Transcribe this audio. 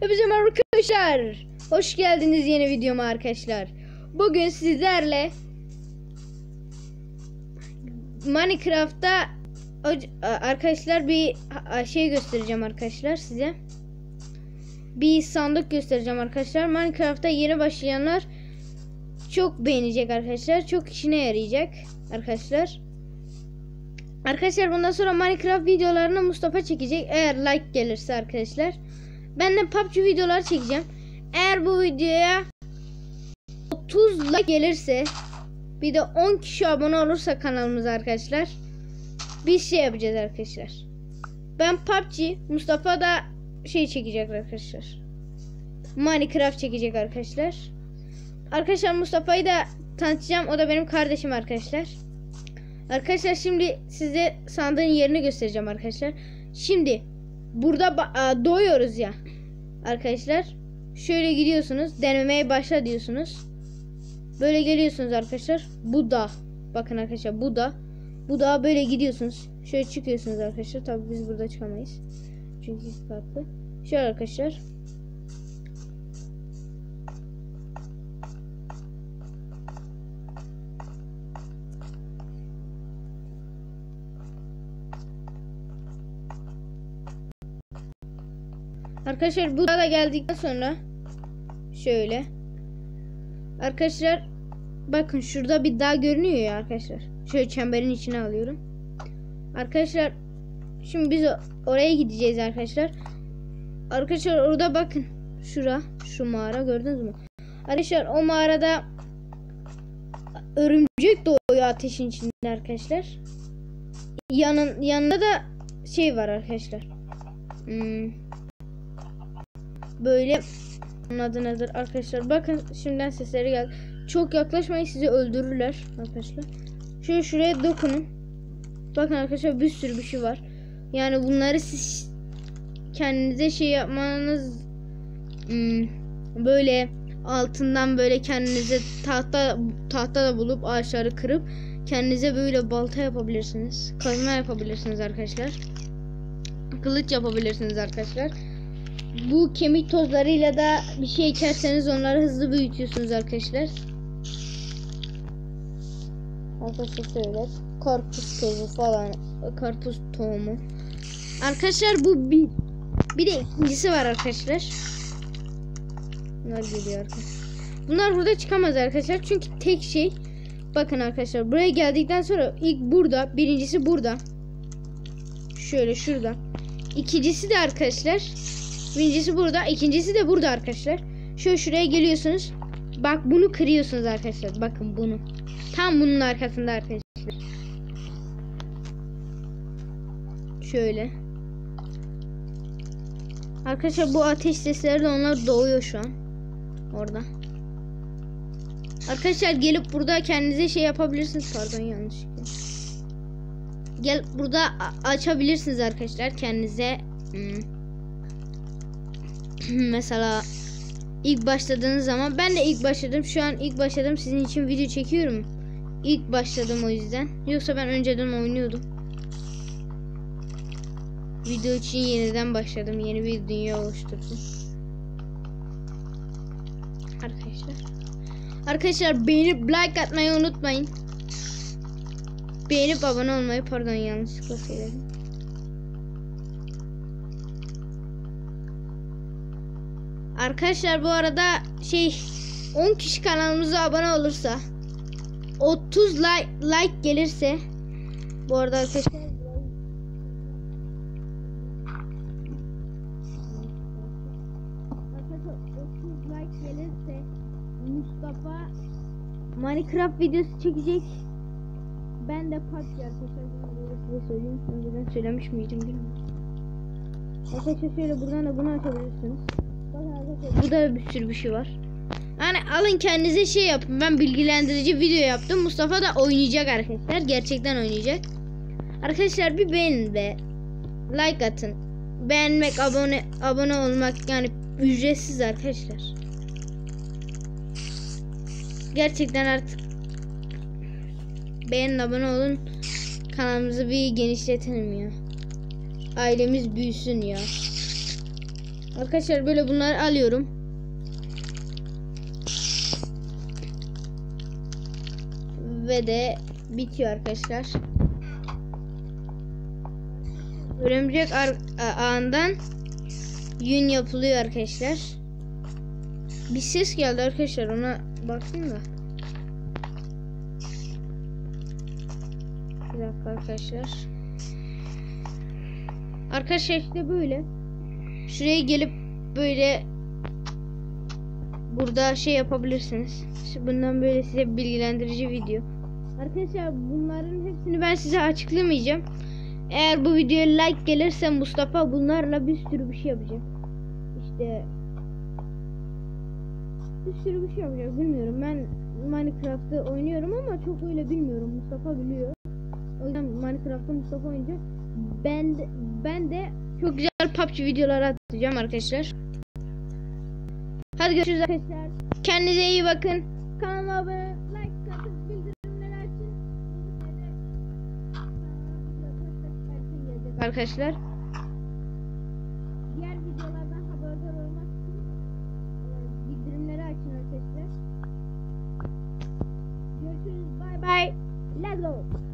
Hepinize merhaba arkadaşlar. Hoş geldiniz yeni videoma arkadaşlar. Bugün sizlerle Minecraft'ta arkadaşlar bir şey göstereceğim arkadaşlar size. Bir sandık göstereceğim arkadaşlar. Minecraft'ta yeni başlayanlar çok beğenecek arkadaşlar. Çok işine yarayacak arkadaşlar. Arkadaşlar bundan sonra Minecraft videolarını Mustafa çekecek. Eğer like gelirse arkadaşlar. Ben de PUBG videolar çekeceğim. Eğer bu videoya 30 like gelirse bir de 10 kişi abone olursa kanalımıza arkadaşlar bir şey yapacağız arkadaşlar. Ben PUBG, Mustafa da şey çekecek arkadaşlar. Minecraft çekecek arkadaşlar. Arkadaşlar Mustafa'yı da tanıtacağım. O da benim kardeşim arkadaşlar. Arkadaşlar şimdi size sandığın yerini göstereceğim arkadaşlar. Şimdi burada doğuyoruz ya. Arkadaşlar şöyle gidiyorsunuz. Denemeye başla diyorsunuz. Böyle geliyorsunuz arkadaşlar. Bu da. Bakın arkadaşlar bu da. Bu da böyle gidiyorsunuz. Şöyle çıkıyorsunuz arkadaşlar. Tabii biz burada çıkamayız. Çünkü farklı. Şöyle arkadaşlar. Arkadaşlar bu da geldikten sonra şöyle Arkadaşlar bakın şurada bir dağ görünüyor ya arkadaşlar. Şöyle çemberin içine alıyorum. Arkadaşlar şimdi biz oraya gideceğiz arkadaşlar. Arkadaşlar orada bakın. Şura şu mağara gördünüz mü? Arkadaşlar o mağarada örümcek doğuyor ateşin içinde arkadaşlar. Yanın yanında da şey var arkadaşlar. Hmm, böyle onun adı nedir? Arkadaşlar bakın şimdiden sesleri geldi. Çok yaklaşmayın sizi öldürürler. Arkadaşlar şöyle şuraya dokunun. Bakın arkadaşlar bir sürü bir şey var. Yani bunları siz kendinize şey yapmanız hmm, böyle altından böyle kendinize tahta tahta da bulup ağaçları kırıp kendinize böyle balta yapabilirsiniz. Kazma yapabilirsiniz arkadaşlar. Kılıç yapabilirsiniz arkadaşlar bu kemik tozlarıyla da bir şey içerseniz onları hızlı büyütüyorsunuz arkadaşlar. Arkadaşlar söyler. Karpuz tozu falan. Karpuz tohumu. Arkadaşlar bu bir bir de ikincisi var arkadaşlar. Bunlar geliyor arkadaşlar. Bunlar burada çıkamaz arkadaşlar. Çünkü tek şey bakın arkadaşlar buraya geldikten sonra ilk burada birincisi burada. Şöyle şurada. İkincisi de arkadaşlar Birincisi burada. ikincisi de burada arkadaşlar. Şöyle şuraya geliyorsunuz. Bak bunu kırıyorsunuz arkadaşlar. Bakın bunu. Tam bunun arkasında arkadaşlar. Şöyle. Arkadaşlar bu ateş sesleri de onlar doğuyor şu an. Orada. Arkadaşlar gelip burada kendinize şey yapabilirsiniz. Pardon yanlışlıkla. Gel burada açabilirsiniz arkadaşlar kendinize. Hmm mesela ilk başladığınız zaman ben de ilk başladım. Şu an ilk başladım. Sizin için video çekiyorum. İlk başladım o yüzden. Yoksa ben önceden oynuyordum. Video için yeniden başladım. Yeni bir dünya oluşturdum. Arkadaşlar. Arkadaşlar beğenip like atmayı unutmayın. Beğenip abone olmayı pardon yanlışlıkla söyledim. Arkadaşlar bu arada şey 10 kişi kanalımıza abone olursa 30 like, like gelirse bu arada arkadaşlar Mustafa Minecraft videosu çekecek. Ben de PUBG arkadaşlar size söyleyeyim. Önceden söylemiş miydim bilmiyorum. Arkadaşlar şöyle buradan da bunu açabilirsiniz. Burada bir sürü bir şey var. Yani alın kendinize şey yapın. Ben bilgilendirici video yaptım. Mustafa da oynayacak arkadaşlar. Gerçekten oynayacak. Arkadaşlar bir beğenin ve like atın. Beğenmek, abone abone olmak yani ücretsiz arkadaşlar. Gerçekten artık beğenin, abone olun. Kanalımızı bir genişletelim ya. Ailemiz büyüsün ya. Arkadaşlar böyle bunları alıyorum. Ve de bitiyor arkadaşlar. Örümcek ağından yün yapılıyor arkadaşlar. Bir ses geldi arkadaşlar ona bakayım da. Bir dakika arkadaşlar. Arkadaşlar işte böyle. Şuraya gelip böyle burada şey yapabilirsiniz. Bundan böyle size bilgilendirici video. Arkadaşlar bunların hepsini ben size açıklamayacağım. Eğer bu videoya like gelirse Mustafa bunlarla bir sürü bir şey yapacak. İşte bir sürü bir şey yapacak bilmiyorum. Ben Minecraft'ı oynuyorum ama çok öyle bilmiyorum. Mustafa biliyor. O yüzden Minecraft'ta Mustafa oynayacak. Ben de, ben de çok güzel PUBG videoları atacağım arkadaşlar. Hadi görüşürüz arkadaşlar. Kendinize iyi bakın. Kanalıma abone, like atın, açın. Arkadaşlar. Diğer videolardan haberdar olmak için e, bildirimleri açın arkadaşlar. Görüşürüz. Bye bye. Let's go.